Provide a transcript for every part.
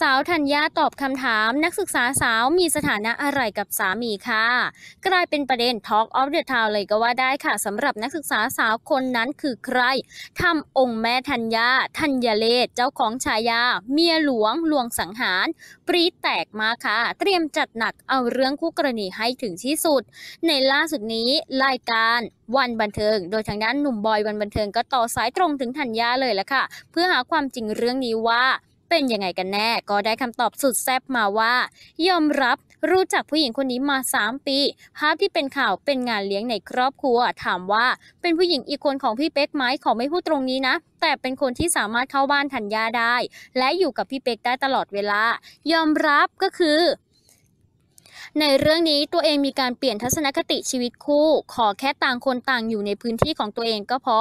สาวธัญญาตอบคำถามนักศึกษาสาวมีสถานะอะไรกับสามีค่ะ กลายเป็นประเด็น Talk of the Town เลยก็ว่าได้ค่ะสำหรับนักศึกษาสาวคนนั้นคือใครทำองค์แม่ธัญญาธัญเลศเจ้าของฉายา เมียหลวงลวงสังหาร ปรีแตกมาค่ะ เตรียมจัดหนักเอาเรื่องคู่กรณีให้ถึงที่สุด ในล่าสุดนี้รายการวันบันเทิง โดยทางด้านหนุ่มบอยวันบันเทิงก็ต่อสายตรงถึงธัญญาเลยละค่ะ เพื่อหาความจริงเรื่องนี้ว่า เป็นยังไงกันแน่ ก็ได้คำตอบสุดแซ่บมาว่า ยอมรับรู้จักผู้หญิงคนนี้มา 3 ปี ภาพที่เป็นข่าวเป็นงานเลี้ยงในครอบครัว ถามว่าเป็นผู้หญิงอีกคนของพี่เป๊กไหมขอไม่พูดตรงนี้นะ แต่เป็นคนที่สามารถเข้าบ้านทัญญาได้ และอยู่กับพี่เป๊กได้ตลอดเวลา ยอมรับก็คือ ในเรื่องนี้ตัวเองมีการเปลี่ยนทัศนคติชีวิตคู่ ขอแค่ต่างคนต่างอยู่ในพื้นที่ของตัวเองก็พอ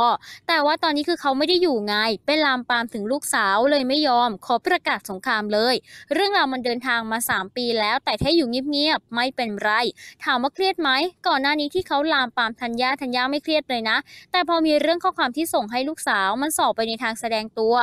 แต่ว่าตอนนี้คือเขาไม่ได้อยู่ไงเป็นลามปามถึงลูกสาวเลยไม่ยอม ขอประกาศสงครามเลย เรื่องราวมันเดินทางมา 3 ปีแล้ว แต่แค่อยู่เงียบๆไม่เป็นไร ถามว่าเครียดไหมก่อนหน้านี้ที่เขาลามปามธัญญาธัญญาไม่เครียดเลยนะ แต่พอมีเรื่องข้อความที่ส่งให้ลูกสาวมันสอบไปในทางแสดงตัว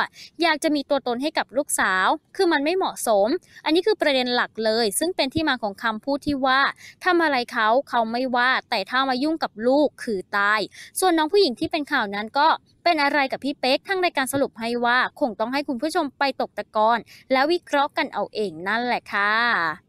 อยากจะมีตัวตนให้กับลูกสาว คือมันไม่เหมาะสม อันนี้คือประเด็นหลักเลย ซึ่งเป็นที่มาของคำพูดที่ว่าทำอะไรเขาเขาไม่ว่าแต่ถ้ามายุ่งกับลูกคือตาย ส่วนน้องผู้หญิงที่เป็นข่าวนั้นก็เป็นอะไรกับพี่เป๊กทั้งในการสรุปให้ว่า คงต้องให้คุณผู้ชมไปตกตะกอนแล้ววิเคราะห์กันเอาเองนั่นแหละค่ะ